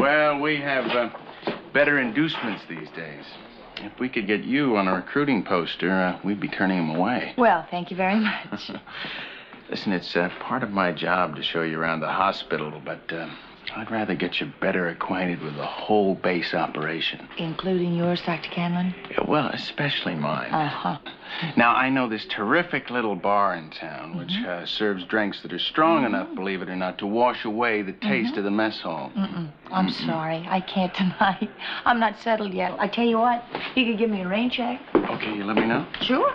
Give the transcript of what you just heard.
Well, we have uh, better inducements these days. If we could get you on a recruiting poster, uh, we'd be turning them away. Well, thank you very much. Listen, it's uh, part of my job to show you around the hospital, but uh, I'd rather get you better acquainted with the whole base operation. Including yours, Dr. Canlon? Yeah, well, especially mine. Uh-huh. Now, I know this terrific little bar in town which uh, serves drinks that are strong enough, believe it or not, to wash away the taste of the mess hall. Mm-mm. I'm sorry. I can't tonight. I'm not settled yet. I tell you what, you could give me a rain check. Okay, you let me know? Sure.